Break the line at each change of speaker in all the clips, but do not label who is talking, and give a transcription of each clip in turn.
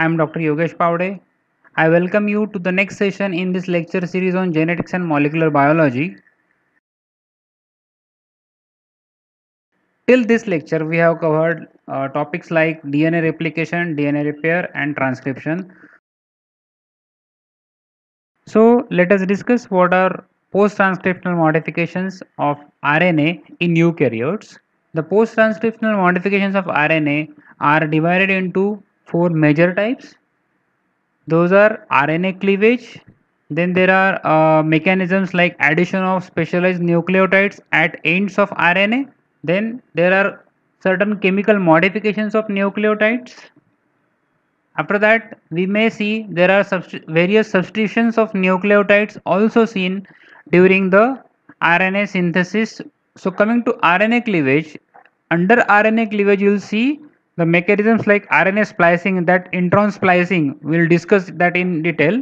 I am Dr. Yogesh Pavde. I welcome you to the next session in this lecture series on genetics and molecular biology. Till this lecture, we have covered uh, topics like DNA replication, DNA repair, and transcription. So, let us discuss what are post transcriptional modifications of RNA in eukaryotes. The post transcriptional modifications of RNA are divided into four major types. Those are RNA cleavage, then there are uh, mechanisms like addition of specialized nucleotides at ends of RNA, then there are certain chemical modifications of nucleotides. After that, we may see there are subst various substitutions of nucleotides also seen during the RNA synthesis. So coming to RNA cleavage, under RNA cleavage you will see the mechanisms like RNA splicing that intron splicing we will discuss that in detail.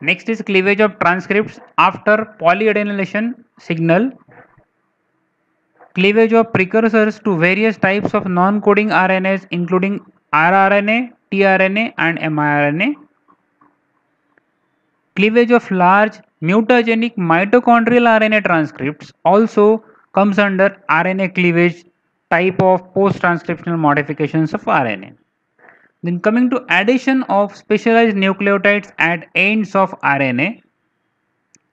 Next is cleavage of transcripts after polyadenylation signal cleavage of precursors to various types of non-coding RNAs including rRNA, tRNA and miRNA. Cleavage of large multigenic mitochondrial RNA transcripts also comes under RNA cleavage type of post-transcriptional modifications of RNA. Then coming to addition of specialized nucleotides at ends of RNA.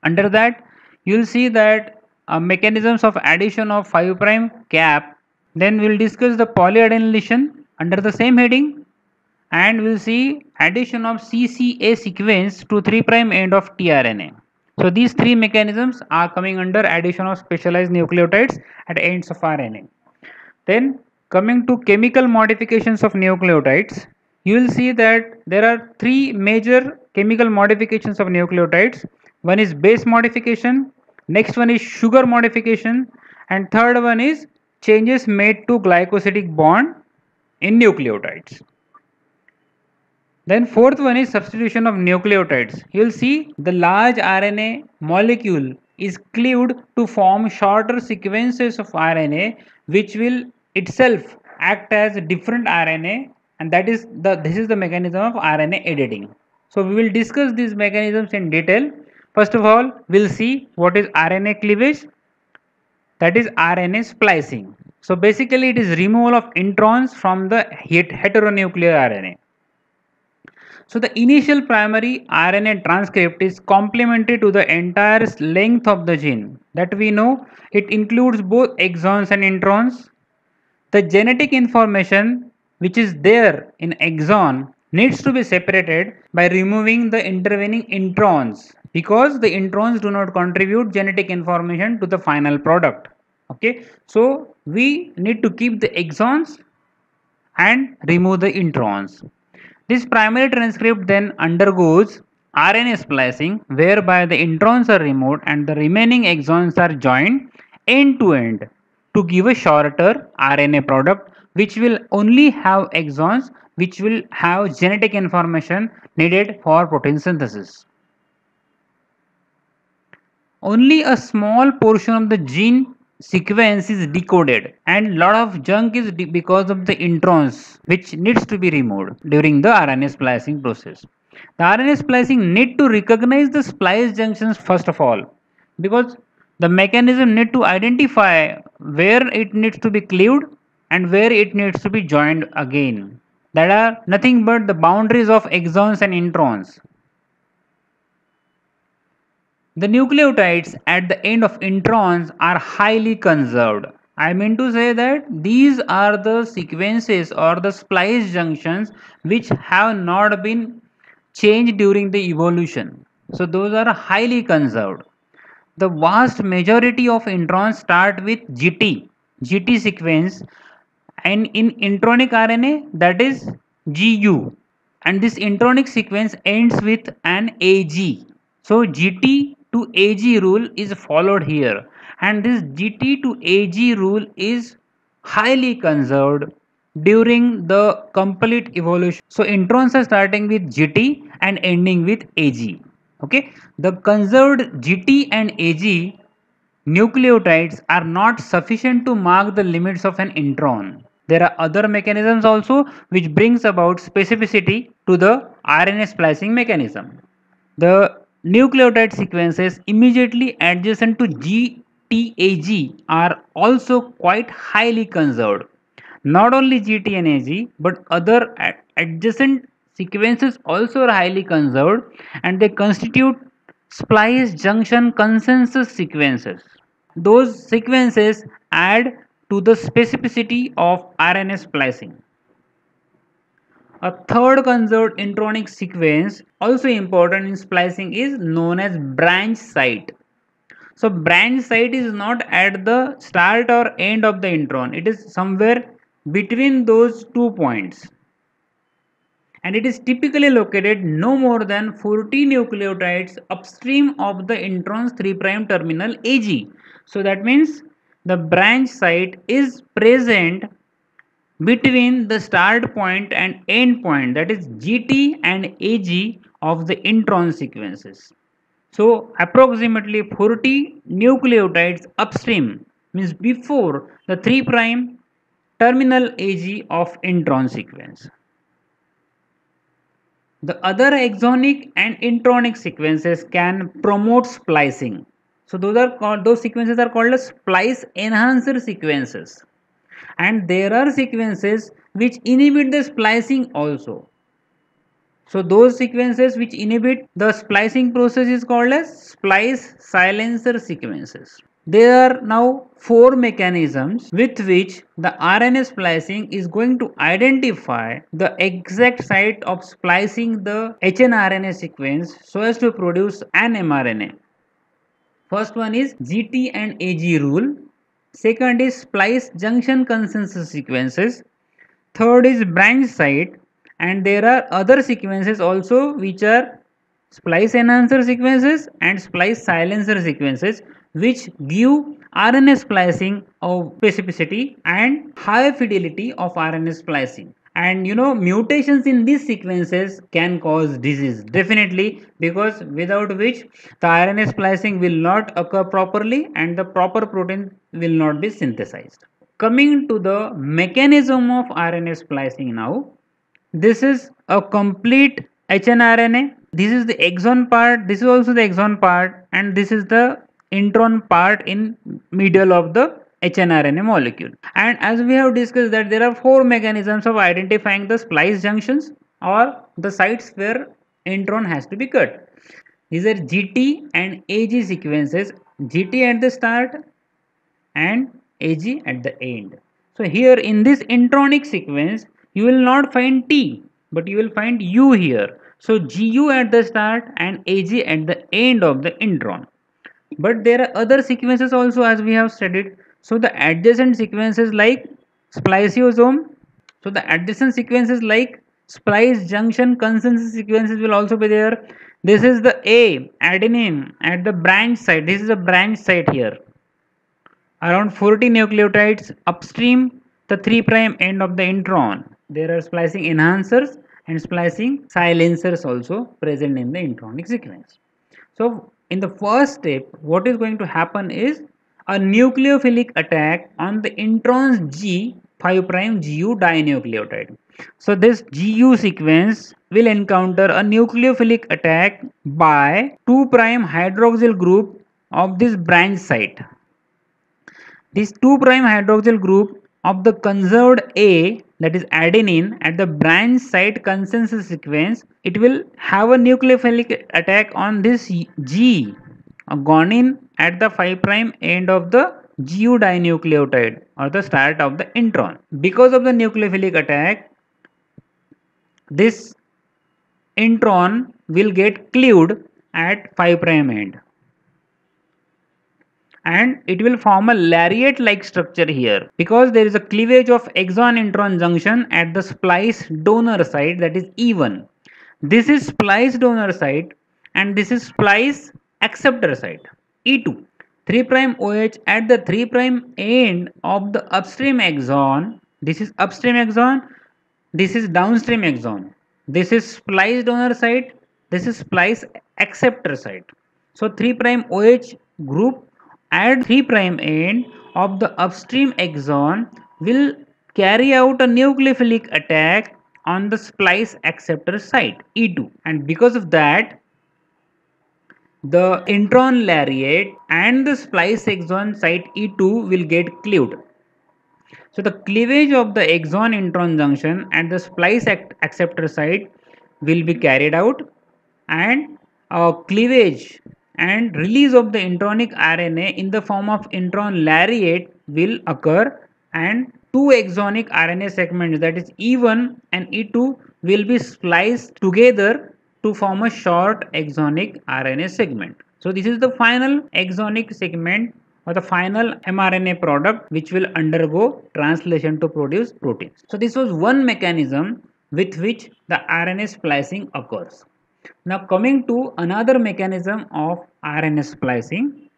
Under that you will see that uh, mechanisms of addition of 5 prime cap then we will discuss the polyadenylation under the same heading and we will see addition of CCA sequence to 3 prime end of tRNA. So these three mechanisms are coming under addition of specialized nucleotides at ends of RNA. Then coming to chemical modifications of nucleotides you will see that there are three major chemical modifications of nucleotides. One is base modification, next one is sugar modification and third one is changes made to glycosidic bond in nucleotides then fourth one is substitution of nucleotides you will see the large rna molecule is cleaved to form shorter sequences of rna which will itself act as different rna and that is the this is the mechanism of rna editing so we will discuss these mechanisms in detail First of all, we'll see what is RNA cleavage. That is RNA splicing. So basically it is removal of introns from the heteronuclear RNA. So the initial primary RNA transcript is complementary to the entire length of the gene. That we know it includes both exons and introns. The genetic information which is there in exon needs to be separated by removing the intervening introns because the introns do not contribute genetic information to the final product okay so we need to keep the exons and remove the introns this primary transcript then undergoes RNA splicing whereby the introns are removed and the remaining exons are joined end to end to give a shorter RNA product which will only have exons which will have genetic information needed for protein synthesis. Only a small portion of the gene sequence is decoded and lot of junk is because of the introns which needs to be removed during the RNA splicing process. The RNA splicing need to recognize the splice junctions first of all because the mechanism need to identify where it needs to be cleaved and where it needs to be joined again. That are nothing but the boundaries of exons and introns. The nucleotides at the end of introns are highly conserved. I mean to say that these are the sequences or the splice junctions which have not been changed during the evolution. So those are highly conserved. The vast majority of introns start with GT, GT sequence and in intronic RNA that is GU and this intronic sequence ends with an AG. So GT to AG rule is followed here and this GT to AG rule is highly conserved during the complete evolution. So introns are starting with GT and ending with AG. Okay, the conserved GT and AG nucleotides are not sufficient to mark the limits of an intron. there are other mechanisms also which brings about specificity to the RNA splicing mechanism. The nucleotide sequences immediately adjacent to GTAG are also quite highly conserved. Not only GT but other adjacent sequences also are highly conserved and they constitute splice junction consensus sequences. Those sequences add to the specificity of RNA splicing. A third conserved intronic sequence also important in splicing is known as branch site. So branch site is not at the start or end of the intron. It is somewhere between those two points. And it is typically located no more than 40 nucleotides upstream of the intron's 3' terminal AG. So that means the branch site is present between the start point and end point that is GT and AG of the intron sequences. So approximately 40 nucleotides upstream means before the 3 prime terminal AG of intron sequence. The other exonic and intronic sequences can promote splicing. So those are called those sequences are called as splice enhancer sequences. And there are sequences which inhibit the splicing also. So those sequences which inhibit the splicing process is called as splice silencer sequences. There are now four mechanisms with which the RNA splicing is going to identify the exact site of splicing the hnRNA sequence so as to produce an mRNA. First one is GT and AG rule. Second is splice junction consensus sequences. Third is branch site and there are other sequences also which are splice enhancer sequences and splice silencer sequences which give RNA splicing of specificity and high fidelity of RNA splicing and you know mutations in these sequences can cause disease definitely because without which the RNA splicing will not occur properly and the proper protein will not be synthesized. Coming to the mechanism of RNA splicing now this is a complete hnRNA this is the exon part this is also the exon part and this is the intron part in middle of the hnRNA molecule. And as we have discussed that there are four mechanisms of identifying the splice junctions or the sites where intron has to be cut. These are GT and AG sequences, GT at the start and AG at the end. So here in this intronic sequence, you will not find T, but you will find U here. So GU at the start and AG at the end of the intron but there are other sequences also as we have studied so the adjacent sequences like spliceosome so the adjacent sequences like splice junction consensus sequences will also be there. This is the a adenine at the branch site this is a branch site here. Around 40 nucleotides upstream the 3 prime end of the intron. There are splicing enhancers and splicing silencers also present in the intronic sequence. So in the first step what is going to happen is a nucleophilic attack on the introns G 5 prime GU dinucleotide. So this GU sequence will encounter a nucleophilic attack by 2 prime hydroxyl group of this branch site. This 2 prime hydroxyl group of the conserved A that is adenine at the branch site consensus sequence it will have a nucleophilic attack on this G guanine at the 5 prime end of the GU dinucleotide or the start of the intron. Because of the nucleophilic attack this intron will get cleaved at 5 prime end. And it will form a lariat like structure here. Because there is a cleavage of exon intron junction at the splice donor site that is E1 this is splice donor site and this is splice acceptor site E2 3 prime OH at the 3 prime end of the upstream exon this is upstream exon this is downstream exon this is splice donor site this is splice acceptor site so 3 prime OH group at 3 prime end of the upstream exon will carry out a nucleophilic attack on the splice acceptor site E2 and because of that the intron lariat and the splice exon site E2 will get cleaved. So the cleavage of the exon intron junction at the splice acceptor site will be carried out and a cleavage and release of the intronic RNA in the form of intron lariat will occur and two exonic RNA segments that is E1 and E2 will be spliced together to form a short exonic RNA segment. So this is the final exonic segment or the final mRNA product which will undergo translation to produce proteins. So this was one mechanism with which the RNA splicing occurs. Now coming to another mechanism of RNA splicing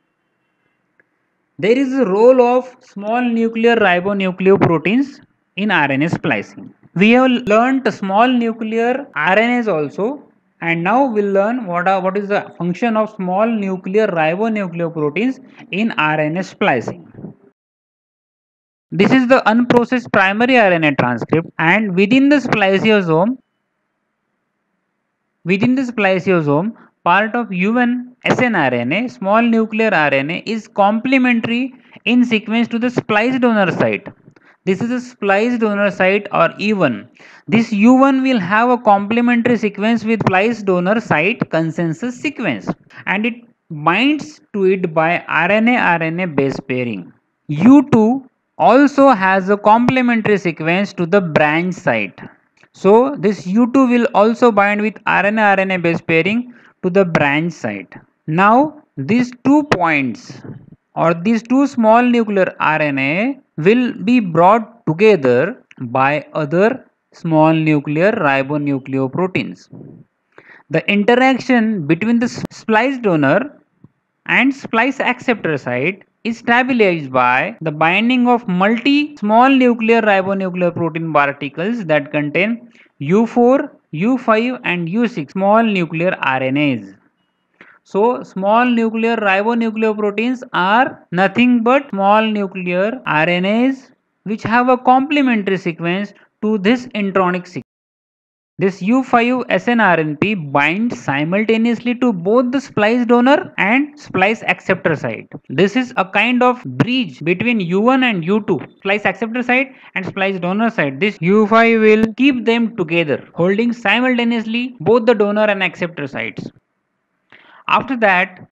there is a role of small nuclear ribonucleoproteins in RNA splicing. We have learnt small nuclear RNAs also and now we'll learn what, are, what is the function of small nuclear ribonucleoproteins in RNA splicing. This is the unprocessed primary RNA transcript and within the spliceosome within the spliceosome part of U1 snRNA, small nuclear RNA, is complementary in sequence to the splice donor site. This is a splice donor site or E1. This U1 will have a complementary sequence with splice donor site consensus sequence and it binds to it by RNA-RNA base pairing. U2 also has a complementary sequence to the branch site. So this U2 will also bind with RNA-RNA base pairing to the branch site. Now these two points or these two small nuclear RNA will be brought together by other small nuclear ribonucleoproteins. The interaction between the splice donor and splice acceptor site is stabilized by the binding of multi small nuclear ribonucleoprotein particles that contain U4 U5 and U6 small nuclear RNAs. So small nuclear ribonucleoproteins are nothing but small nuclear RNAs which have a complementary sequence to this intronic sequence. This U5 snRNP binds simultaneously to both the splice donor and splice acceptor site. This is a kind of bridge between U1 and U2, splice acceptor site and splice donor site. This U5 will keep them together, holding simultaneously both the donor and acceptor sites. After that,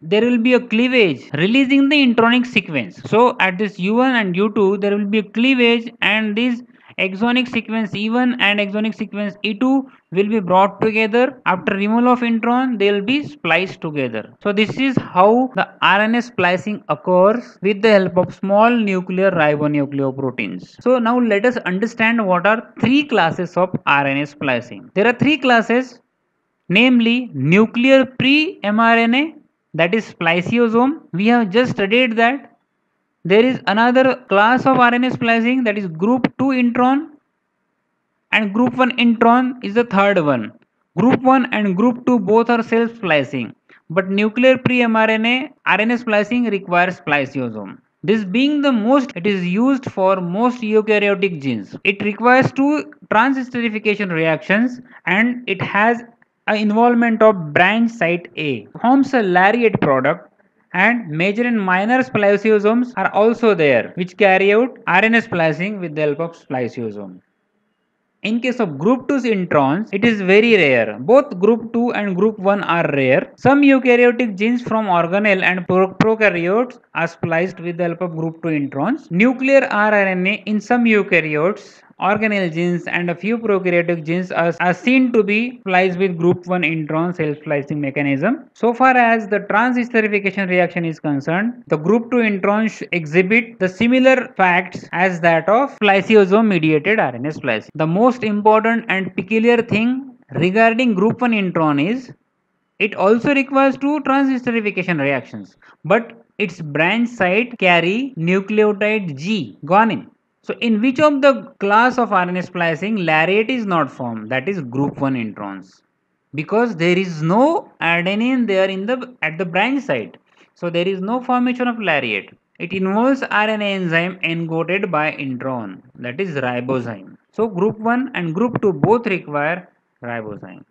there will be a cleavage releasing the intronic sequence. So at this U1 and U2, there will be a cleavage and this exonic sequence E1 and exonic sequence E2 will be brought together. After removal of intron they will be spliced together. So this is how the RNA splicing occurs with the help of small nuclear ribonucleoproteins. So now let us understand what are three classes of RNA splicing. There are three classes namely nuclear pre-mRNA that is spliceosome. We have just studied that there is another class of RNA splicing that is group 2 intron and group 1 intron is the third one. Group 1 and group 2 both are self splicing but nuclear pre-mRNA RNA splicing requires spliceosome. This being the most it is used for most eukaryotic genes. It requires two transesterification reactions and it has involvement of branch site A forms a lariat product and major and minor spliceosomes are also there which carry out RNA splicing with the help of spliceosome. In case of group 2's introns, it is very rare. Both group 2 and group 1 are rare. Some eukaryotic genes from organelle and prokaryotes are spliced with the help of group 2 introns. Nuclear rRNA in some eukaryotes organelle genes and a few prokaryotic genes are, are seen to be spliced with group 1 intron self-splicing mechanism. So far as the transesterification reaction is concerned, the group 2 introns exhibit the similar facts as that of spliceosome mediated RNA splicing. The most important and peculiar thing regarding group 1 intron is it also requires two transesterification reactions but its branch site carry nucleotide G guanine so in which of the class of RNA splicing lariat is not formed that is group 1 introns because there is no adenine there in the at the branch site. So there is no formation of lariat. it involves RNA enzyme encoded by intron that is ribozyme. So group 1 and group 2 both require ribozyme.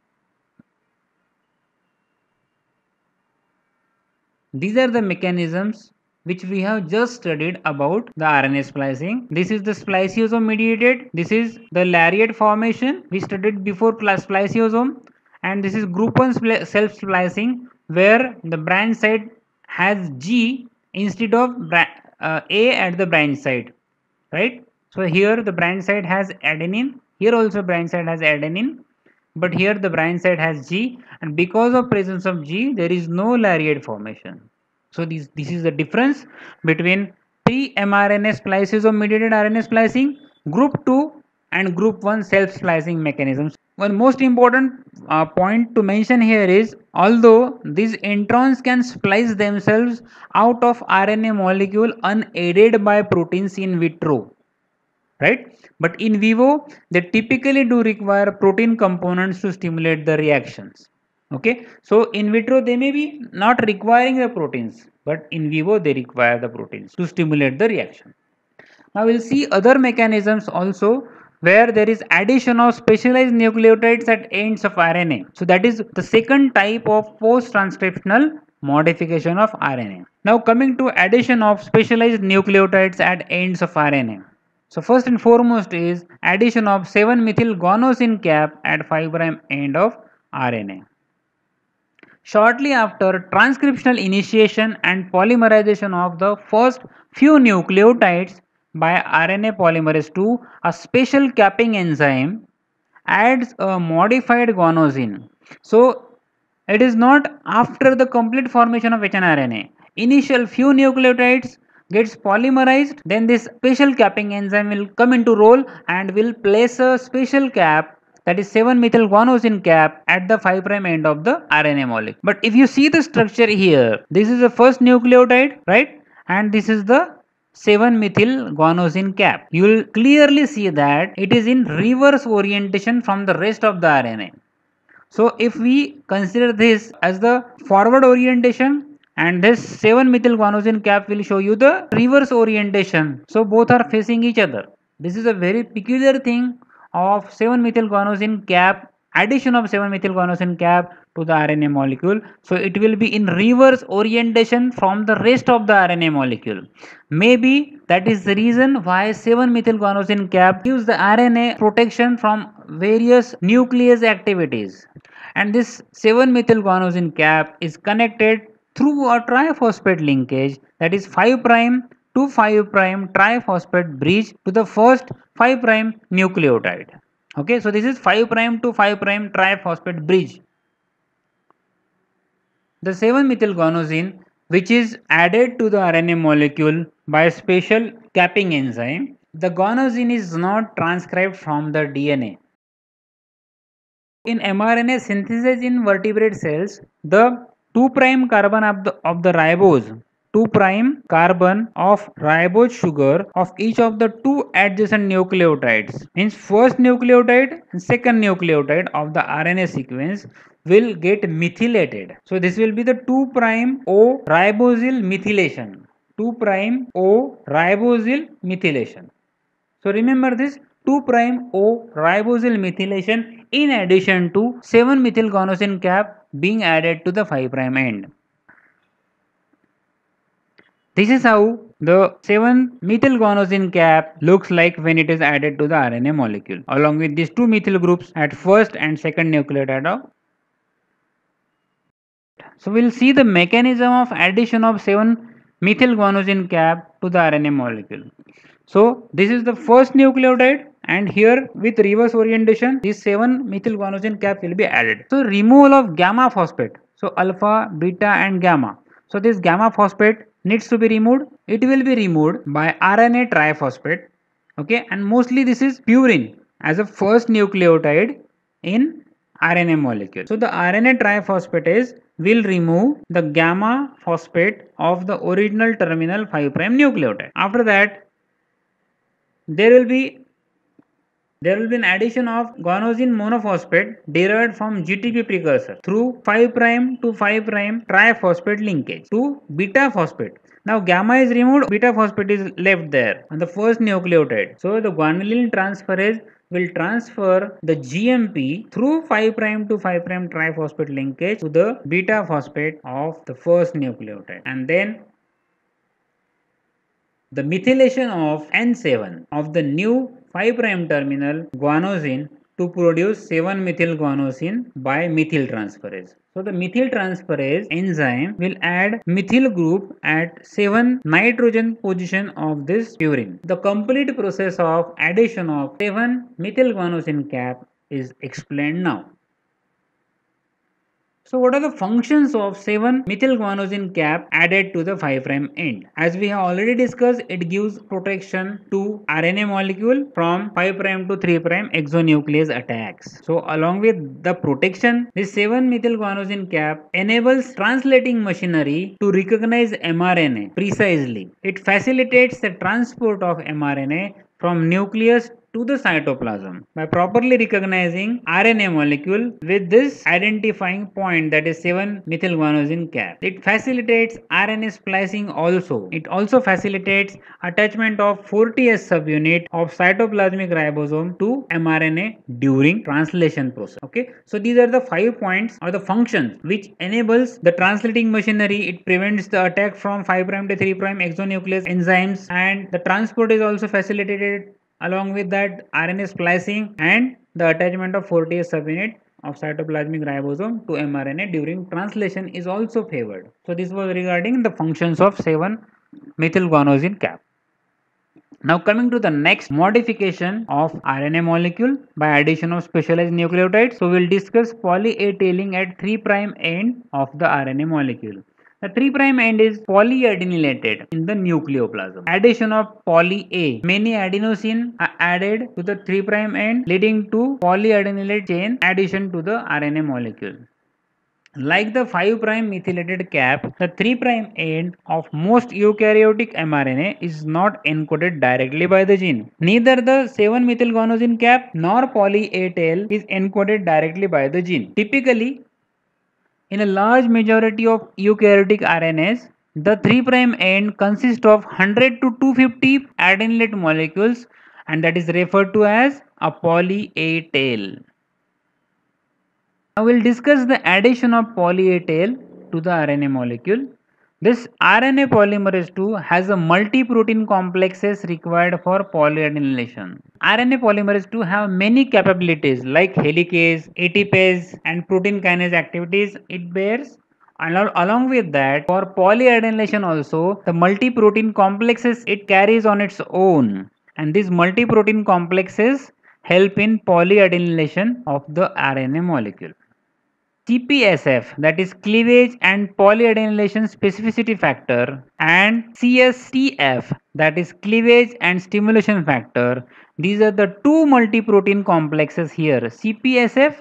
These are the mechanisms which we have just studied about the RNA splicing. This is the spliceosome mediated. This is the lariat formation we studied before spliceosome and this is group 1 self splicing where the branch site has G instead of uh, A at the branch site right. So here the branch site has adenine here also branch site has adenine but here the branch site has G and because of presence of G there is no lariat formation. So this, this is the difference between pre-mRNA spliceosome mediated RNA splicing, group 2 and group 1 self-splicing mechanisms. One most important uh, point to mention here is although these introns can splice themselves out of RNA molecule unaided by proteins in vitro, right? But in vivo, they typically do require protein components to stimulate the reactions okay so in vitro they may be not requiring the proteins but in vivo they require the proteins to stimulate the reaction now we'll see other mechanisms also where there is addition of specialized nucleotides at ends of RNA. So that is the second type of post-transcriptional modification of RNA. Now coming to addition of specialized nucleotides at ends of RNA. So first and foremost is addition of 7-methyl guanosine cap at 5' end of RNA. Shortly after transcriptional initiation and polymerization of the first few nucleotides by RNA polymerase II, a special capping enzyme adds a modified guanosine. So it is not after the complete formation of hnRNA. Initial few nucleotides gets polymerized then this special capping enzyme will come into role and will place a special cap that is 7 methyl guanosine cap at the 5 prime end of the RNA molecule. But if you see the structure here, this is the first nucleotide, right? And this is the 7 methyl guanosine cap. You will clearly see that it is in reverse orientation from the rest of the RNA. So if we consider this as the forward orientation and this 7 methyl guanosine cap will show you the reverse orientation. So both are facing each other. This is a very peculiar thing of 7-methyl guanosine cap addition of 7-methyl guanosine cap to the RNA molecule. So it will be in reverse orientation from the rest of the RNA molecule. Maybe that is the reason why 7-methyl guanosine cap gives the RNA protection from various nuclease activities. And this 7-methyl guanosine cap is connected through a triphosphate linkage that is 5 prime to 5 prime triphosphate bridge to the first 5 prime nucleotide. Okay so this is 5 prime to 5 prime triphosphate bridge. The 7 methyl guanosine which is added to the RNA molecule by a special capping enzyme the guanosine is not transcribed from the DNA in mRNA synthesis in vertebrate cells the 2 prime carbon of the, of the ribose 2 prime carbon of ribose sugar of each of the two adjacent nucleotides means first nucleotide and second nucleotide of the RNA sequence will get methylated. So this will be the 2 prime O ribosyl methylation 2 prime O ribosyl methylation. So remember this 2 prime O ribosyl methylation in addition to 7 methyl guanosine cap being added to the 5 prime end. This is how the 7-methyl guanosine cap looks like when it is added to the RNA molecule along with these two methyl groups at first and second nucleotide of so we'll see the mechanism of addition of 7-methyl guanosine cap to the RNA molecule. So this is the first nucleotide and here with reverse orientation this 7-methyl guanosine cap will be added. So removal of gamma phosphate. So alpha, beta and gamma. So this gamma phosphate needs to be removed it will be removed by RNA triphosphatase okay and mostly this is purine as a first nucleotide in RNA molecule. So the RNA triphosphatase will remove the gamma phosphate of the original terminal 5 prime nucleotide. After that there will be there will be an addition of guanosine monophosphate derived from GTP precursor through 5 prime to 5 prime triphosphate linkage to beta phosphate. Now gamma is removed, beta phosphate is left there on the first nucleotide. So the guanylate transferase will transfer the GMP through 5 prime to 5 prime triphosphate linkage to the beta phosphate of the first nucleotide and then the methylation of N7 of the new 5 prime terminal guanosine to produce 7 methyl guanosine by methyl transferase. So the methyl transferase enzyme will add methyl group at 7 nitrogen position of this purine. The complete process of addition of 7 methyl guanosine cap is explained now. So what are the functions of 7-methylguanosine cap added to the 5' end? As we have already discussed, it gives protection to RNA molecule from 5' to 3' exonuclease attacks. So along with the protection, this 7-methylguanosine cap enables translating machinery to recognize mRNA precisely. It facilitates the transport of mRNA from nucleus to the cytoplasm by properly recognizing RNA molecule with this identifying point that is 7-methylguanosine cap. It facilitates RNA splicing also. It also facilitates attachment of 40S subunit of cytoplasmic ribosome to mRNA during translation process. Okay, so these are the five points or the functions which enables the translating machinery. It prevents the attack from 5' to 3' exonuclease enzymes and the transport is also facilitated Along with that RNA splicing and the attachment of 40S subunit of cytoplasmic ribosome to mRNA during translation is also favored. So this was regarding the functions of 7-methylguanosine cap. Now coming to the next modification of RNA molecule by addition of specialized nucleotides. So we'll discuss poly A tailing at 3' end of the RNA molecule. The 3' end is polyadenylated in the nucleoplasm. Addition of poly A. Many adenosine are added to the 3' end leading to polyadenylate chain addition to the RNA molecule. Like the 5' methylated cap, the 3' end of most eukaryotic mRNA is not encoded directly by the gene. Neither the 7-methylguanosine cap nor poly A tail is encoded directly by the gene. Typically, in a large majority of eukaryotic RNAs, the 3' end consists of 100 to 250 adenylate molecules and that is referred to as a poly A tail. Now we will discuss the addition of poly A tail to the RNA molecule. This RNA polymerase II has a multi-protein complexes required for polyadenylation. RNA polymerase II have many capabilities like helicase, ATPase and protein kinase activities it bears. Along with that, for polyadenylation also, the multi-protein complexes it carries on its own and these multi-protein complexes help in polyadenylation of the RNA molecule. CPSF that is cleavage and polyadenylation specificity factor and CSTF that is cleavage and stimulation factor. These are the two multi-protein complexes here CPSF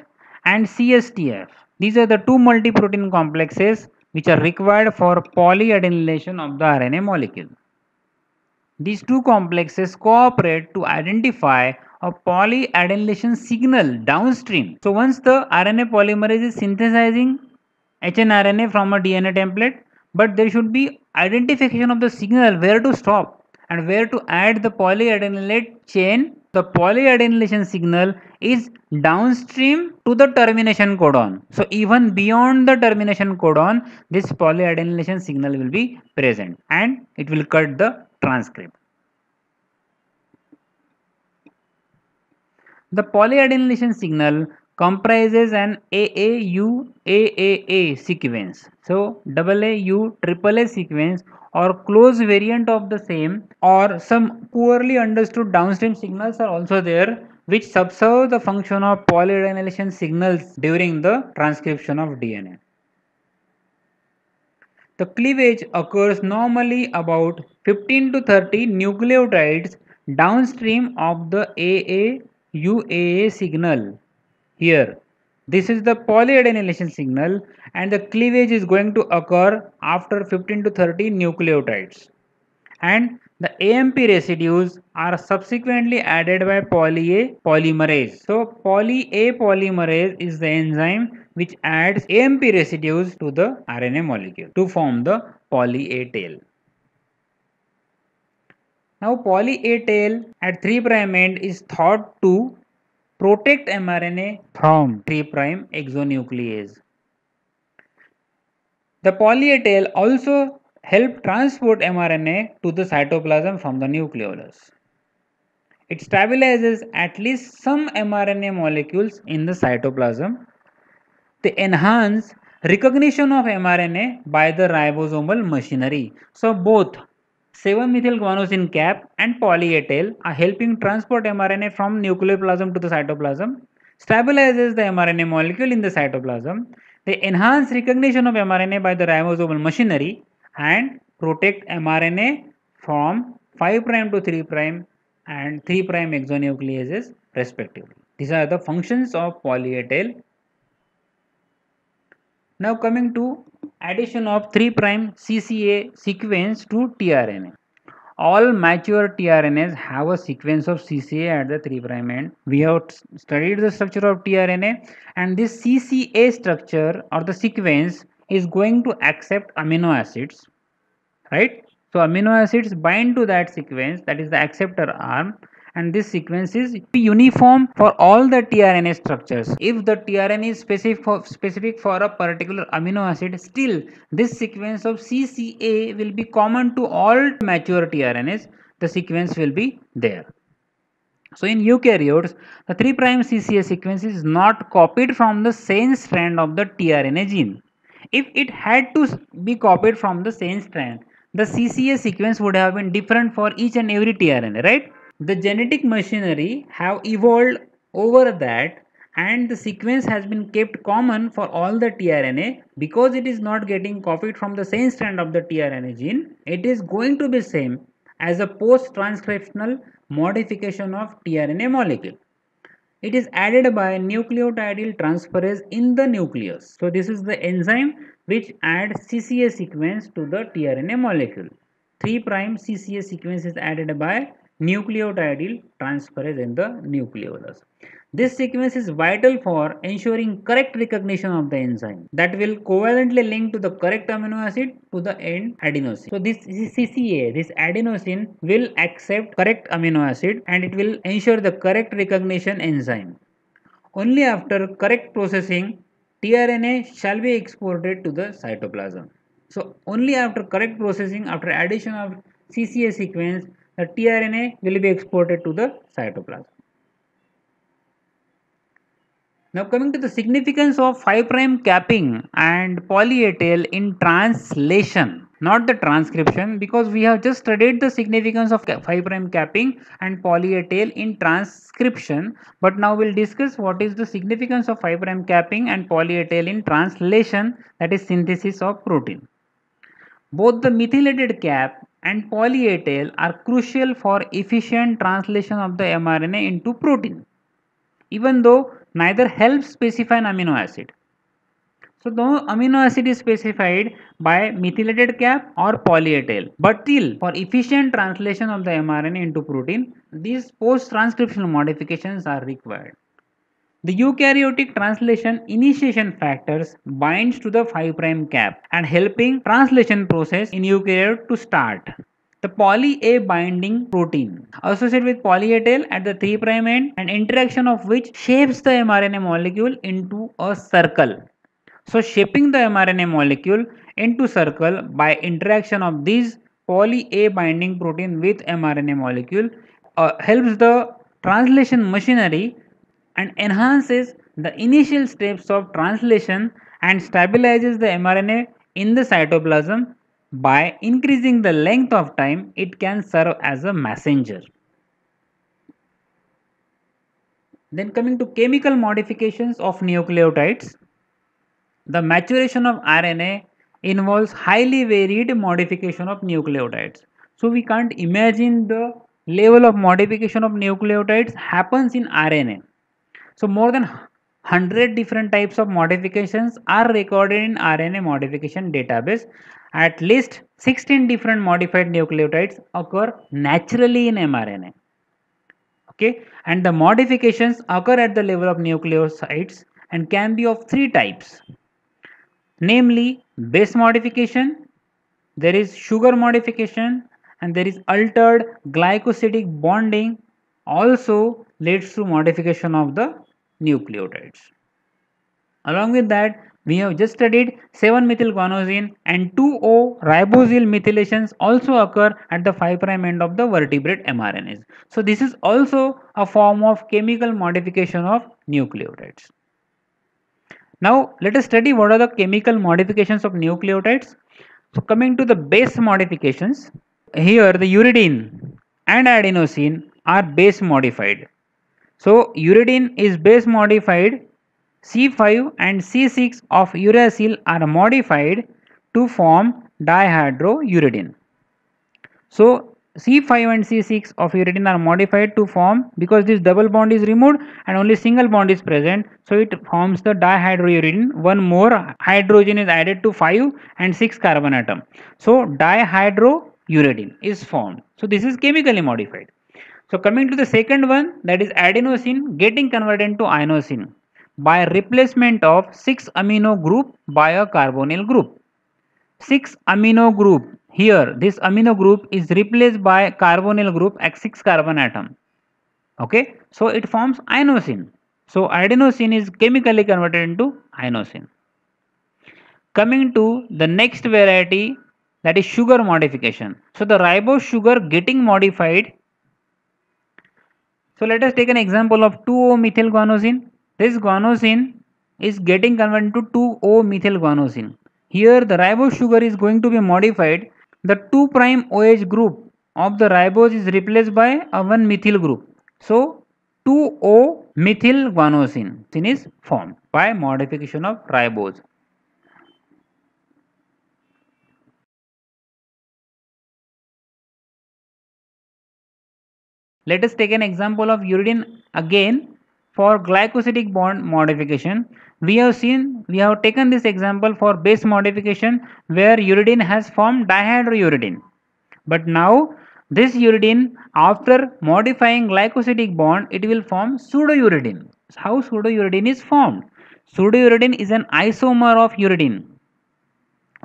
and CSTF. These are the two multi-protein complexes which are required for polyadenylation of the RNA molecule. These two complexes cooperate to identify a polyadenylation signal downstream. So once the RNA polymerase is synthesizing hnRNA from a DNA template, but there should be identification of the signal where to stop and where to add the polyadenylate chain. The polyadenylation signal is downstream to the termination codon. So even beyond the termination codon, this polyadenylation signal will be present and it will cut the transcript. The polyadenylation signal comprises an AAU-AAA sequence. So AAU AAA sequence or close variant of the same or some poorly understood downstream signals are also there which subserve the function of polyadenylation signals during the transcription of DNA. The cleavage occurs normally about 15 to 30 nucleotides downstream of the AA UAA signal here. This is the polyadenylation signal and the cleavage is going to occur after 15 to 30 nucleotides. And the AMP residues are subsequently added by poly A polymerase. So poly A polymerase is the enzyme which adds AMP residues to the RNA molecule to form the poly A tail. Now poly A tail at 3 prime end is thought to protect mRNA from 3 prime exonuclease. The poly A tail also help transport mRNA to the cytoplasm from the nucleolus. It stabilizes at least some mRNA molecules in the cytoplasm. They enhance recognition of mRNA by the ribosomal machinery. So both 7-methyl guanosine cap and poly A tail are helping transport mRNA from nucleoplasm to the cytoplasm, stabilizes the mRNA molecule in the cytoplasm. They enhance recognition of mRNA by the ribosomal machinery and protect mRNA from 5 prime to 3 prime and 3 prime exonucleases respectively. These are the functions of poly A tail. Now coming to addition of 3 prime CCA sequence to tRNA. All mature tRNAs have a sequence of CCA at the 3 prime end. We have studied the structure of tRNA and this CCA structure or the sequence is going to accept amino acids right so amino acids bind to that sequence that is the acceptor arm and this sequence is uniform for all the tRNA structures. If the tRNA is specific for, specific for a particular amino acid, still this sequence of CCA will be common to all mature tRNAs. The sequence will be there. So in eukaryotes, the 3' CCA sequence is not copied from the same strand of the tRNA gene if it had to be copied from the same strand the CCA sequence would have been different for each and every tRNA right the genetic machinery have evolved over that and the sequence has been kept common for all the tRNA because it is not getting copied from the same strand of the tRNA gene it is going to be same as a post transcriptional modification of tRNA molecule it is added by nucleotidyl transferase in the nucleus. So this is the enzyme which adds CCA sequence to the tRNA molecule. 3' CCA sequence is added by nucleotidyl transferase in the nucleolus. This sequence is vital for ensuring correct recognition of the enzyme that will covalently link to the correct amino acid to the end adenosine. So this CCA, this adenosine will accept correct amino acid and it will ensure the correct recognition enzyme. Only after correct processing, tRNA shall be exported to the cytoplasm. So only after correct processing, after addition of CCA sequence, the tRNA will be exported to the cytoplasm. Now coming to the significance of 5' capping and poly A tail in translation not the transcription because we have just studied the significance of 5' capping and poly A tail in transcription but now we'll discuss what is the significance of 5' capping and poly A tail in translation that is synthesis of protein. Both the methylated cap and poly A tail are crucial for efficient translation of the mRNA into protein even though neither helps specify an amino acid. So the amino acid is specified by methylated cap or poly A tail. But still for efficient translation of the mRNA into protein, these post-transcriptional modifications are required. The eukaryotic translation initiation factors binds to the 5' cap and helping translation process in eukaryote to start. The poly A binding protein associated with poly A tail at the 3' end and interaction of which shapes the mRNA molecule into a circle. So shaping the mRNA molecule into circle by interaction of these poly A binding protein with mRNA molecule uh, helps the translation machinery and enhances the initial steps of translation and stabilizes the mRNA in the cytoplasm by increasing the length of time, it can serve as a messenger. Then coming to chemical modifications of nucleotides, the maturation of RNA involves highly varied modification of nucleotides. So we can't imagine the level of modification of nucleotides happens in RNA. So more than 100 different types of modifications are recorded in RNA modification database. At least 16 different modified nucleotides occur naturally in mRNA. Okay, and the modifications occur at the level of nucleosides and can be of three types. Namely base modification, there is sugar modification, and there is altered glycosidic bonding also leads to modification of the nucleotides. Along with that, we have just studied 7-methylguanosine and 2O ribosyl methylations also occur at the 5' end of the vertebrate mRNAs. So this is also a form of chemical modification of nucleotides. Now let us study what are the chemical modifications of nucleotides. So coming to the base modifications, here the uridine and adenosine are base modified. So uridine is base modified C5 and C6 of uracil are modified to form dihydrouridine. So C5 and C6 of uridine are modified to form because this double bond is removed and only single bond is present. So it forms the dihydrouridine. One more hydrogen is added to 5 and 6 carbon atom. So dihydrouridine is formed. So this is chemically modified. So coming to the second one that is adenosine getting converted into inosine by replacement of 6 amino group by a carbonyl group. 6 amino group here this amino group is replaced by carbonyl group at 6 carbon atom. Okay, so it forms inosine. So adenosine is chemically converted into inosine. Coming to the next variety that is sugar modification. So the ribose sugar getting modified. So let us take an example of 2-O-methylguanosine this guanosine is getting converted to 2O-methyl guanosine. Here the ribose sugar is going to be modified. The 2' OH group of the ribose is replaced by a 1 methyl group. So 2O-methyl guanosine is formed by modification of ribose. Let us take an example of uridine again for glycosidic bond modification, we have seen, we have taken this example for base modification where uridine has formed dihydrouridine. But now this uridine after modifying glycosidic bond it will form pseudouridine. How pseudouridine is formed? Pseudouridine is an isomer of uridine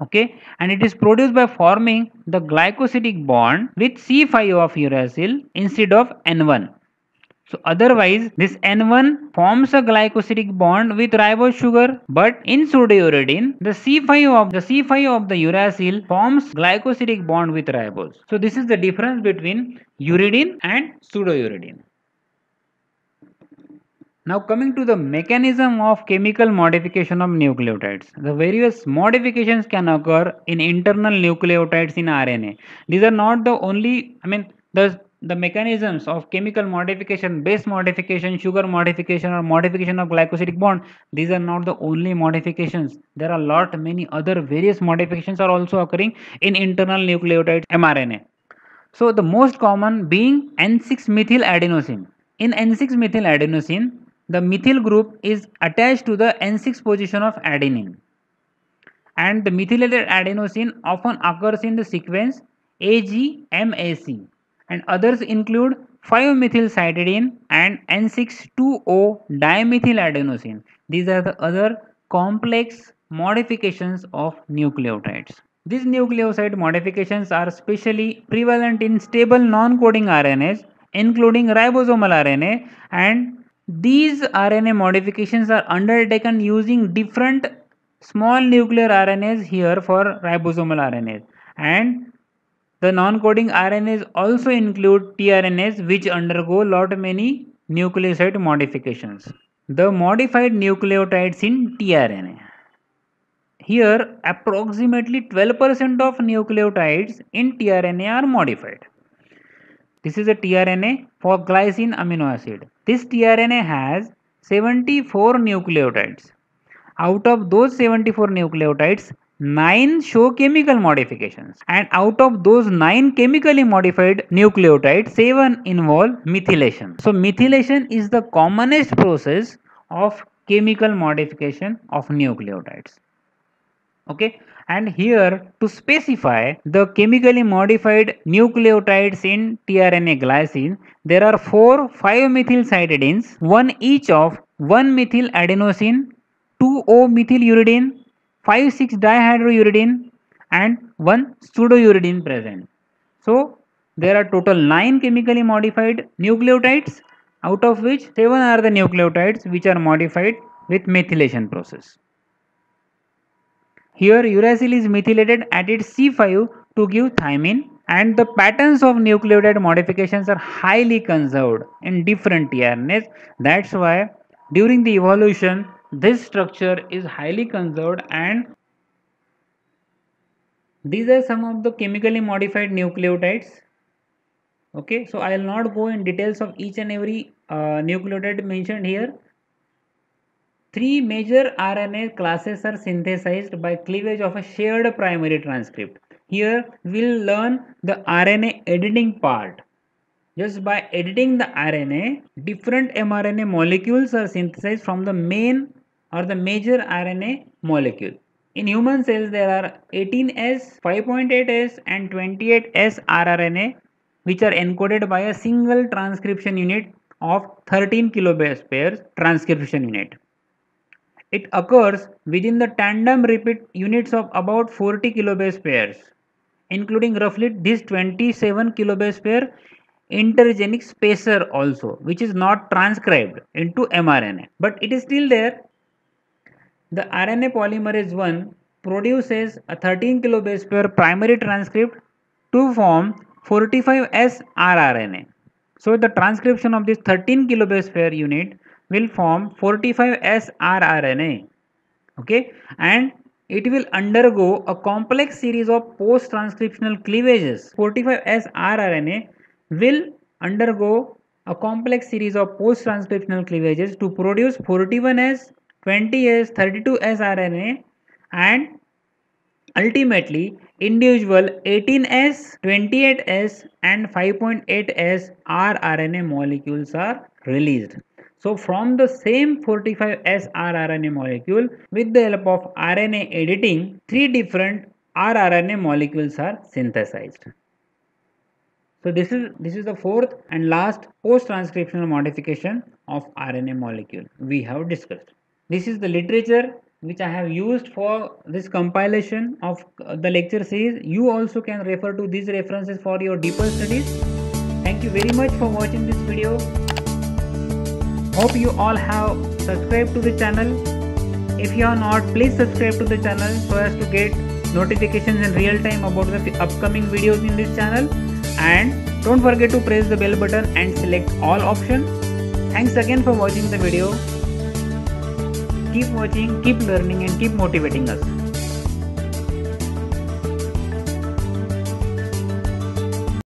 okay and it is produced by forming the glycosidic bond with C5 of uracil instead of N1 so otherwise this N1 forms a glycosidic bond with ribose sugar but in pseudouridine the C5 of the C5 of the uracil forms glycosidic bond with ribose. So this is the difference between uridine and pseudouridine. Now coming to the mechanism of chemical modification of nucleotides. The various modifications can occur in internal nucleotides in RNA. These are not the only, I mean the the mechanisms of chemical modification, base modification, sugar modification or modification of glycosidic bond, these are not the only modifications. There are a lot many other various modifications are also occurring in internal nucleotide mRNA. So the most common being N6-methyl adenosine. In N6-methyl adenosine, the methyl group is attached to the N6 position of adenine. And the methylated adenosine often occurs in the sequence AGMAC and others include 5-methylcytidine and N6-2O dimethyladenosine. These are the other complex modifications of nucleotides. These nucleoside modifications are especially prevalent in stable non-coding RNAs including ribosomal RNA and these RNA modifications are undertaken using different small nuclear RNAs here for ribosomal RNAs and the non-coding RNAs also include tRNAs which undergo lot many nucleoside modifications. The modified nucleotides in tRNA. Here approximately 12% of nucleotides in tRNA are modified. This is a tRNA for glycine amino acid. This tRNA has 74 nucleotides. Out of those 74 nucleotides, 9 show chemical modifications and out of those 9 chemically modified nucleotides 7 involve methylation. So methylation is the commonest process of chemical modification of nucleotides. okay and here to specify the chemically modified nucleotides in tRNA glycine there are four 5-methyl cytidines one each of 1 methyl adenosine 2o methyluridine 5,6 dihydrouridine and 1 pseudouridine present so there are total 9 chemically modified nucleotides out of which 7 are the nucleotides which are modified with methylation process. Here uracil is methylated at its C5 to give thymine and the patterns of nucleotide modifications are highly conserved in different tRNAs. That's why during the evolution this structure is highly conserved and these are some of the chemically modified nucleotides okay so i will not go in details of each and every uh, nucleotide mentioned here three major rna classes are synthesized by cleavage of a shared primary transcript. Here we'll learn the rna editing part. Just by editing the rna different mrna molecules are synthesized from the main or the major rna molecule. In human cells, there are 18S, 5.8S and 28S rRNA which are encoded by a single transcription unit of 13 kilobase pairs transcription unit. It occurs within the tandem repeat units of about 40 kilobase pairs, including roughly this 27 kilobase pair intergenic spacer also, which is not transcribed into mRNA, but it is still there the RNA polymerase 1 produces a 13 kilobase pair primary transcript to form 45S rRNA. So the transcription of this 13 kilobase pair unit will form 45S rRNA. Okay, and it will undergo a complex series of post-transcriptional cleavages. 45S rRNA will undergo a complex series of post-transcriptional cleavages to produce 41S 20S, 32S RNA and ultimately individual 18S, 28S and 5.8S rRNA molecules are released. So from the same 45S rRNA molecule with the help of RNA editing, three different rRNA molecules are synthesized. So this is this is the fourth and last post-transcriptional modification of RNA molecule we have discussed. This is the literature which I have used for this compilation of uh, the lecture series. You also can refer to these references for your deeper studies. Thank you very much for watching this video. Hope you all have subscribed to the channel. If you are not, please subscribe to the channel so as to get notifications in real time about the upcoming videos in this channel. And don't forget to press the bell button and select all options. Thanks again for watching the video keep watching, keep learning and keep motivating us.